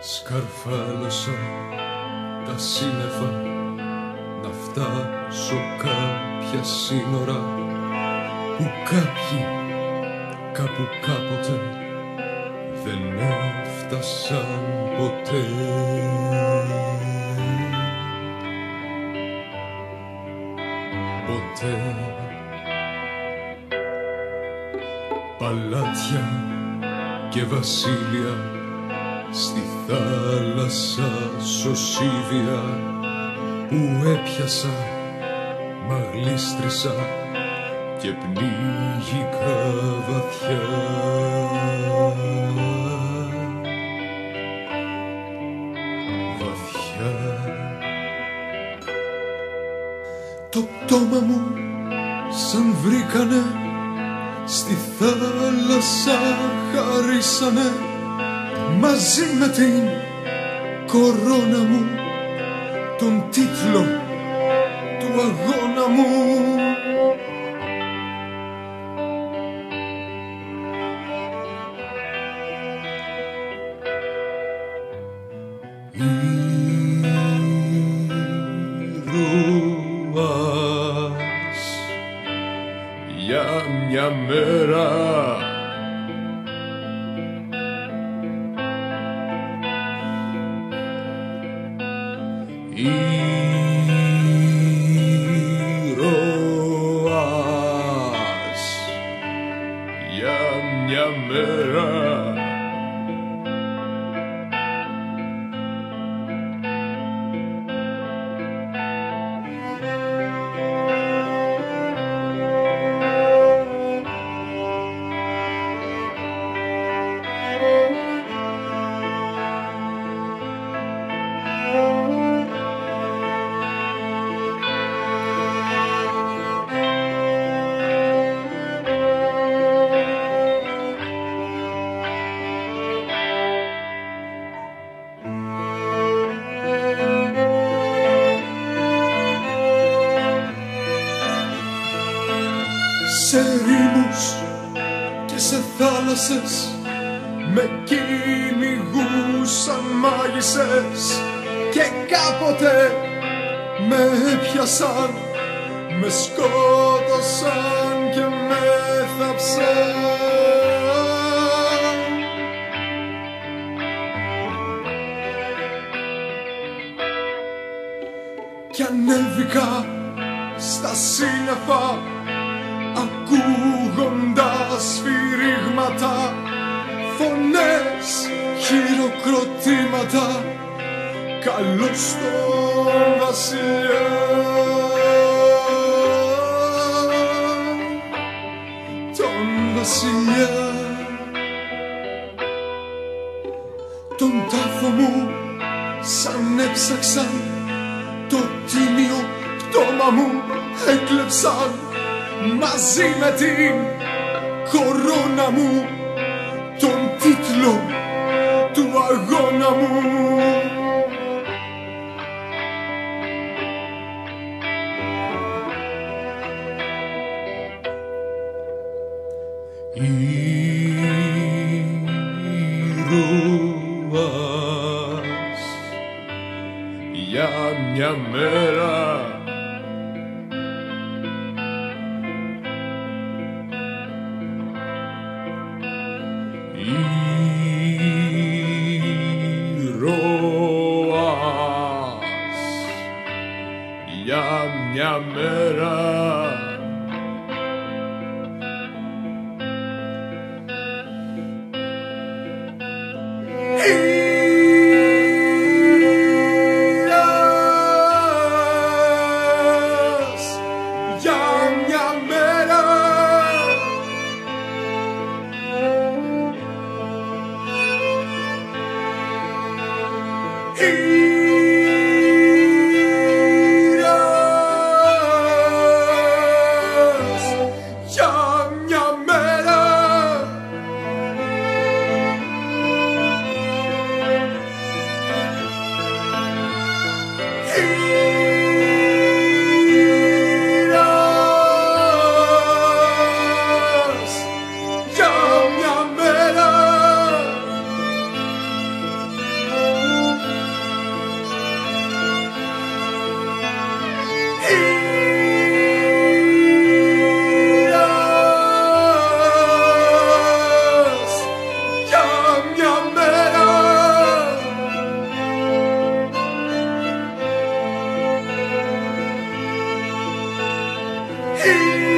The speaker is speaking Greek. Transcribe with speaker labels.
Speaker 1: Σκαρφάλωσα τα σύννεφα να φτάσω κάποια σύνορα που κάποιοι κάπου κάποτε δεν έφτασαν ποτέ. Ποτέ Παλάτια και βασίλεια στη θάλασσα σωσίβια που έπιασα, μα γλίστρισα και πνίγηκα βαθιά. Βαθιά. Το πτώμα μου σαν βρήκανε στη θάλασσα χαρίσανε μαζί με την κορώνα μου τον τίτλο του αγώνα μου. Ήρωας για μια μέρα σε ρήμους και σε θάλασσες με κυνηγούσαν μάγισσες και κάποτε με έπιασαν, με σκότωσαν και με θάψαν. Κι ανέβηκα στα σύννεφα ακούγοντας σφυρίγματα φωνές, χειροκροτήματα καλώς τον βασιλιά. Τον βασιλιά. Τον τάφο μου σαν έψαξαν το τίμιο πτώμα μου έκλεψαν μαζί με την κορώνα μου τον τίτλο του αγώνα μου. Ήρωας για μια μέρα μια μέρα Hey.